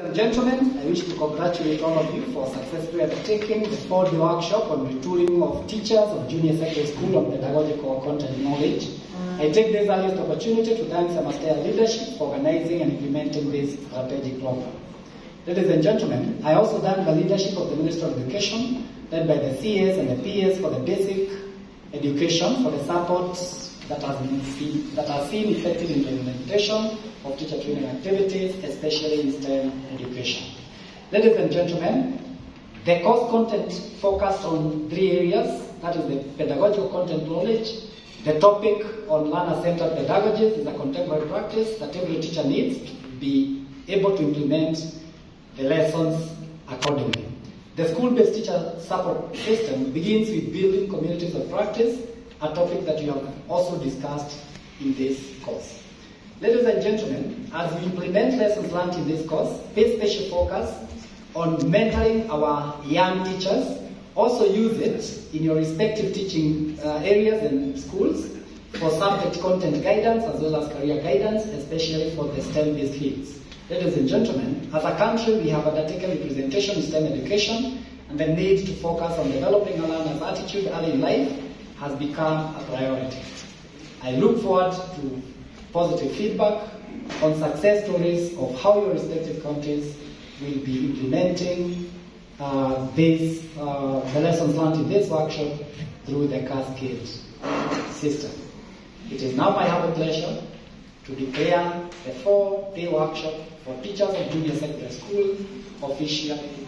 and gentlemen, I wish to congratulate all of you for successfully undertaking the four-day workshop on retooling of teachers of junior secondary school on pedagogical content knowledge. I take this earliest opportunity to thank CEMASTEA leadership for organizing and implementing this strategic program. Ladies and gentlemen, I also thank the leadership of the Ministry of Education, led by the CS and the PS for the basic education for the support that has been seen, that has seen effective implementation of teacher training activities, especially in STEM education. Ladies and gentlemen, the course content focused on three areas, that is the pedagogical content knowledge, the topic on learner-centered pedagogies is a contemporary practice that every teacher needs to be able to implement the lessons accordingly. The school-based teacher support system begins with building communities of practice, a topic that you have also discussed in this course. Ladies and gentlemen, as we implement lessons learned in this course, pay special focus on mentoring our young teachers. Also use it in your respective teaching uh, areas and schools for subject content guidance as well as career guidance, especially for the STEM-based fields. Ladies and gentlemen, as a country, we have undertaken representation in STEM education, and the need to focus on developing a learner's attitude early in life has become a priority. I look forward to positive feedback on success stories of how your respective countries will be implementing uh, this, uh, the lessons learned in this workshop through the cascade system. It is now my humble pleasure to declare the four-day workshop for teachers of junior secondary school officially